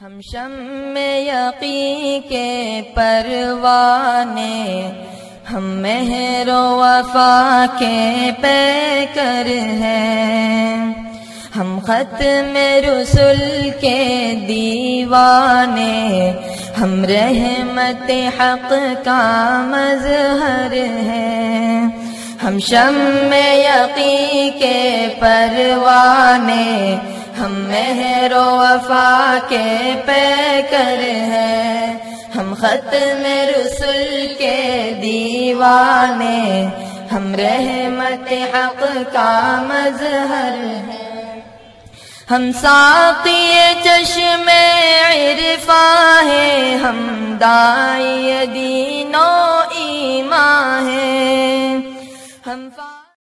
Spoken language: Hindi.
हम शम में यकी के परवाने, हम मेहरो वफा के पैकर हैं। हम खत में रसुल के दीवाने, हम रहमत हक का मजहर हैं। हम शम में यकी के परवाने हम मेहरो वफा के पैकर हैं। हम खत में रसुल के दीवाने, हम रहमत हक का मजहर हैं। हम साकी चश्मे इरफा है हम दाई दीनो ईमा है। हम